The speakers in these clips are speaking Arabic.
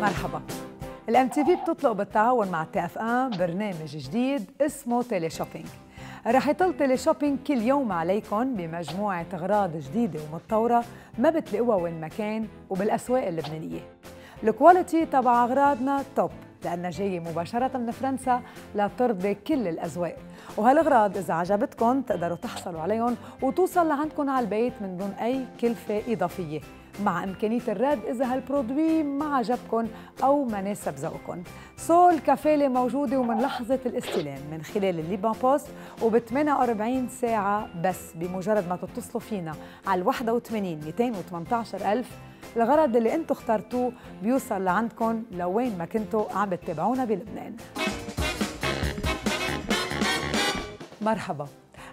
مرحبا. ال MTV بتطلق بالتعاون مع TFN برنامج جديد اسمه Télé Shopping رح يطل Télé Shopping كل يوم عليكم بمجموعة أغراض جديدة ومتطورة ما بتلاقوها وين ما كان وبالأسواق اللبنانية. ال quality تبع أغراضنا top لأنها جاية مباشرة من فرنسا لترضي كل الأذواق وهالأغراض إذا عجبتكم تقدروا تحصلوا عليهم وتوصل لعندكم على البيت من دون أي كلفة إضافية. مع إمكانية الرد إذا هال produit ما عجبكم أو ما ناسب ذوقكم so الكفالة موجودة ومن لحظة الاستلام من خلال ال Liban Post وب 48 ساعة بس بمجرد ما تتصلوا فينا على 81 218 ألف. الغرض اللي أنتم اخترتوه بيوصل لعندكم لوين ما كنتوا عم بتتابعونا بلبنان. مرحبا.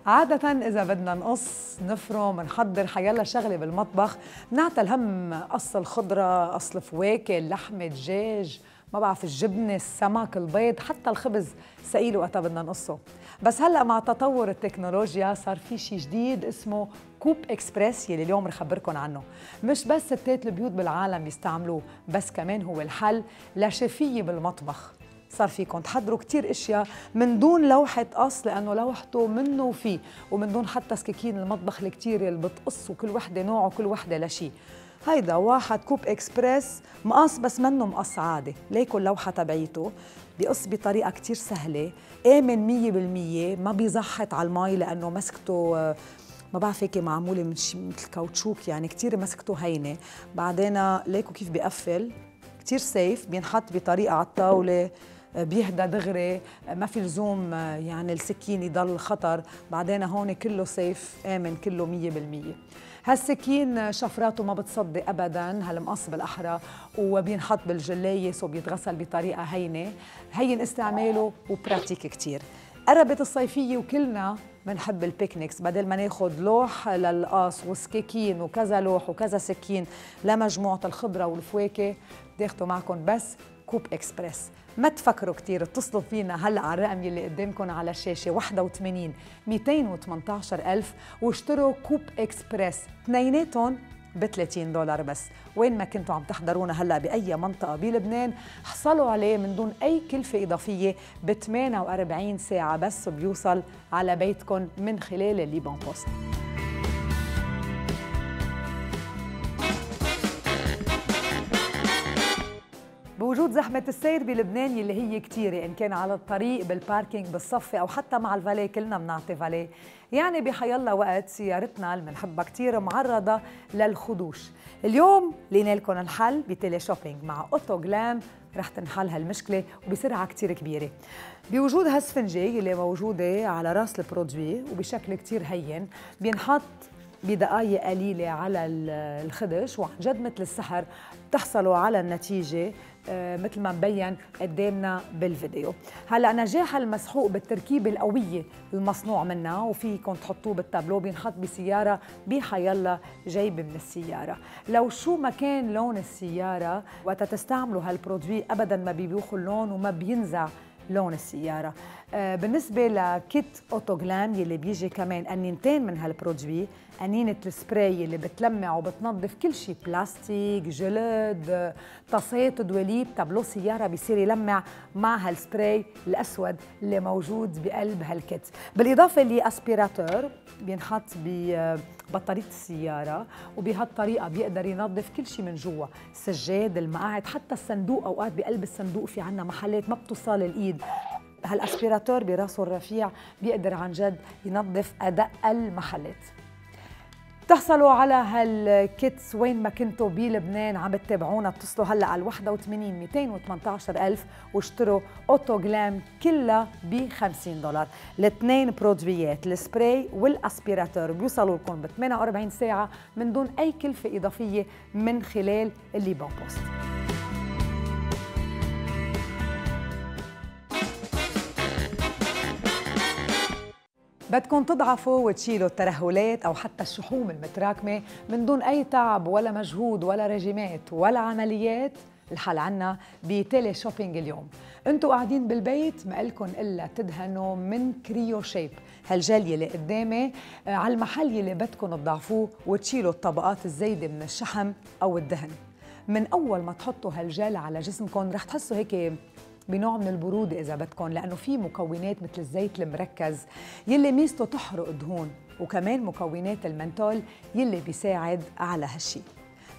عادة إذا بدنا نقص نفرم نحضر حيلا شغلة بالمطبخ. نعتل هم قص الخضرة قص الفواكه اللحمة الدجاج ما بعرف الجبنة السمك البيض حتى الخبز ثقيل وقتها بدنا نقصه. بس هلأ مع تطور التكنولوجيا صار في شيء جديد اسمه كوب إكسبريس يلي اليوم رح خبركم عنه. مش بس ستات البيوت بالعالم بيستعملوه بس كمان هو الحل لشفية بالمطبخ. صار فيكم. تحضروا كتير أشياء من دون لوحة قص لأنه لوحته منه وفيه ومن دون حتى سكاكين المطبخ الكتير اللي بتقص وكل وحدة نوع وكل وحدة لشيء. هيدا واحد Coupe Express مقص بس منه مقص عادي. ليكن اللوحة تبعيته. بيقص بطريقة كتير سهلة. آمن مية بالمية ما بيزحط على المي لأنه مسكته ما بعرف هيك معمولة من مثل كاوتشوك يعني. كثير مسكته هينة. بعدين ليكو كيف بيقفل. كثير safe بينحط بطريقة على الطاولة. بيهدى دغري ما في لزوم يعني السكين يضل خطر. بعدين هون كله safe آمن كله مية بالمية. هالسكين شفراته ما بتصدي ابدا هالمقص بالأحرى وبينحط بالجلاية وبيتغسل بطريقة هينة. هين استعماله و pratique كتير. قربت الصيفية وكلنا بنحب ال picnics. بدل ما ناخذ لوح للقص وسكاكين وكذا لوح وكذا سكين لمجموعة الخضرة والفواكه تاخذوا معكم بس Coupe Express. ما تفكروا كثير اتصلوا فينا هلا على الرقم اللي قدامكم على الشاشة 81 218 ألف. واشتروا Coupe Express اثنيناتهم ب 30 دولار بس. وين ما كنتوا عم تحضرونا هلا بأي منطقة بلبنان حصلوا عليه من دون أي كلفة إضافية ب 48 ساعة بس وبيوصل على بيتكم من خلال ال Liban Post. زحمة السير بلبنان يلي هي كتيرة إن كان على الطريق بال parking بالصفة أو حتى مع الفالي كلنا بنعطي فالي يعني بحيالله وقت سيارتنا اللي بنحبها كتير معرضة للخدوش. اليوم لقينا لكم الحل ب Télé Shopping مع Auto Glam. رح تنحل هالمشكلة وبسرعة كتير كبيرة. بوجود هالسفنجة اللي موجودة على راس ال produit وبشكل كتير هين بينحط بدقائق قليلة على الخدش وعن جد مثل السحر بتحصلوا على النتيجة آه، مثل ما مبين قدامنا بالفيديو. هلا نجاح المسحوق بالتركيبة القوية المصنوع منها وفيكم تحطوه بالتابلو بينحط بسيارة بحيالله جايبة من السيارة. لو شو ما كان لون السيارة وقت تستعملوا هالبرودوي ابدا ما بيبوخ اللون وما بينزع لون السيارة. آه، بالنسبة لكيت اوتوغلام يلي بيجي كمان أنينتين من هالبرودوي أنينة السبراي اللي بتلمع وبتنظف كل شيء بلاستيك جلد طاسات دواليب تابلو سيارة بيصير يلمع مع هالسبراي الأسود اللي موجود بقلب هال kit. بالإضافة ل aspirateur بينحط ببطاريه السيارة وبهالطريقة بيقدر ينظف كل شيء من جوا. السجاد المقاعد حتى الصندوق أوقات بقلب الصندوق في عنا محلات ما بتوصل الإيد. هال aspirateur براسه الرفيع بيقدر عن جد ينظف أدق المحلات. تحصلوا على هال kits وين ما كنتوا بلبنان عم تتابعونا اتصلوا هلأ على 81 218 ألف واشتروا Auto Glam كلها ب 50 دولار. الاثنين برودويات ال spray وال aspirateur. بيوصلوا لكم ب 48 ساعة من دون أي كلفة إضافية من خلال ال Liban Post بدكم تضعفوا وتشيلوا الترهلات أو حتى الشحوم المتراكمة من دون أي تعب ولا مجهود ولا رجيمات ولا عمليات؟ الحل عنا ب Télé Shopping اليوم. أنتوا قاعدين بالبيت ما لكم إلا تدهنوا من Cryo Shape. هالجل يلي قدامي آه، على المحل يلي بدكم تضعفوه وتشيلوا الطبقات الزايدة من الشحم أو الدهن. من أول ما تحطوا هالجل على جسمكم رح تحسوا هيك بنوع من البرودة إذا بدكم لأنه في مكونات مثل الزيت المركز يلي ميزته تحرق دهون وكمان مكونات المنتول يلي بيساعد على هالشي.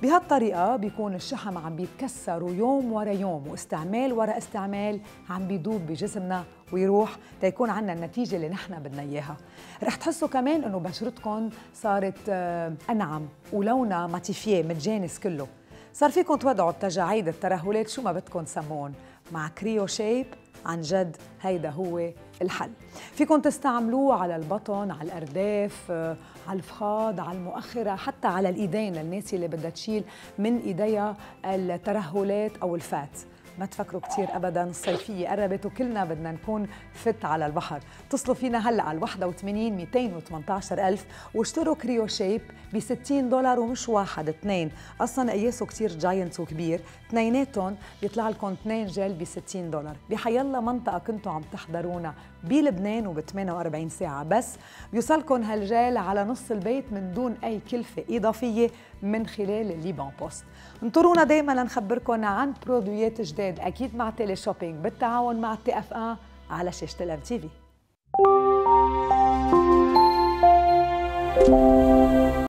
بهالطريقة بيكون الشحم عم بيتكسر يوم ورا يوم واستعمال ورا استعمال عم بيدوب بجسمنا ويروح تيكون عنا النتيجة اللي نحن بدنا إياها. رح تحسوا كمان إنه بشرتكم صارت آه، أنعم ولونها ماتيفيه متجانس كله. صار فيكم توضعوا التجاعيد الترهلات شو ما بدكم تسمون مع كريو شيب عن جد هيدا هو الحل. فيكم تستعملوه على البطن على الأرداف آه، على الفخاذ على المؤخرة حتى على الإيدين للناس اللي بدها تشيل من إيديها الترهلات أو الفات. ما تفكروا كثير ابدا. الصيفيه قربت وكلنا بدنا نكون فت على البحر. اتصلوا فينا هلأ على 81 218 ألف. واشتروا Cryo Shape ب 60 دولار ومش واحد اثنين. أصلا قياسه كثير giant وكبير. اثنيناتهم بيطلع لكم اثنين جل ب 60 دولار بحيلا منطقة كنتوا عم تحضرونا بلبنان وب 48 ساعة. بس بيوصلكم هالجيل على نص البيت من دون أي كلفة إضافية. من خلال ال Liban Post. انطرونا دائما لنخبركم عن برودويات جداد أكيد مع Télé Shopping بالتعاون مع TFN على شاشة الام تي في.